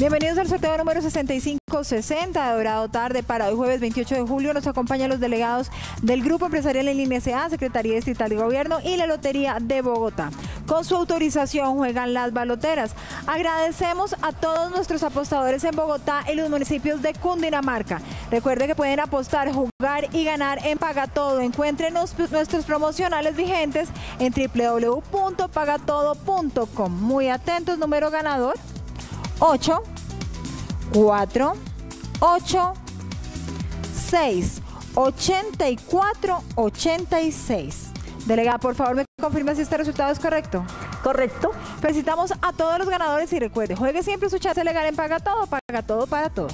Bienvenidos al sorteo número 6560 de Dorado Tarde para hoy jueves 28 de julio. Nos acompañan los delegados del Grupo Empresarial en Línea SA, Secretaría Distrital de Gobierno y la Lotería de Bogotá. Con su autorización juegan las baloteras. Agradecemos a todos nuestros apostadores en Bogotá y los municipios de Cundinamarca. Recuerde que pueden apostar, jugar y ganar en Pagatodo. Encuentren nuestros promocionales vigentes en www.pagatodo.com. Muy atentos, número ganador 8, 4, 8, 6, 84, 86. Delegada, por favor, me confirma si este resultado es correcto. Correcto. Felicitamos a todos los ganadores y recuerde, juegue siempre su chance legal en Paga Todo, Paga Todo para Todo.